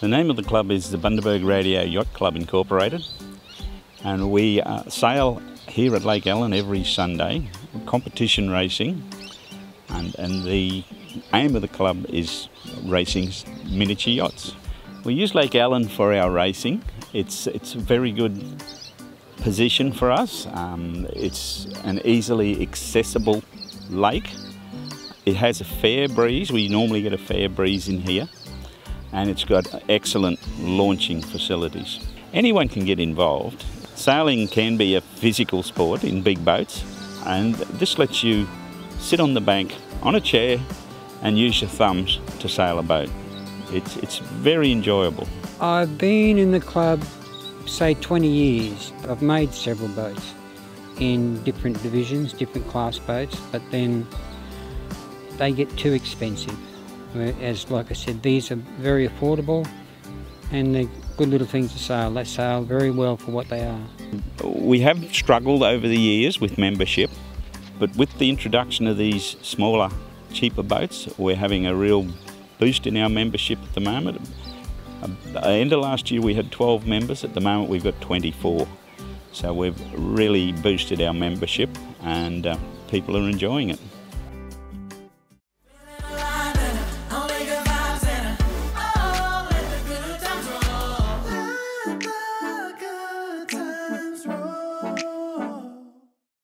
The name of the club is the Bundaberg Radio Yacht Club Incorporated, and we uh, sail here at Lake Ellen every Sunday, competition racing, and, and the aim of the club is racing miniature yachts. We use Lake Ellen for our racing. It's, it's a very good position for us. Um, it's an easily accessible lake. It has a fair breeze. We normally get a fair breeze in here and it's got excellent launching facilities. Anyone can get involved. Sailing can be a physical sport in big boats and this lets you sit on the bank on a chair and use your thumbs to sail a boat. It's, it's very enjoyable. I've been in the club, say 20 years. I've made several boats in different divisions, different class boats, but then they get too expensive. As like I said, these are very affordable and they're good little things to sail. They sail very well for what they are. We have struggled over the years with membership, but with the introduction of these smaller, cheaper boats, we're having a real boost in our membership at the moment. At the end of last year we had 12 members, at the moment we've got 24. So we've really boosted our membership and uh, people are enjoying it.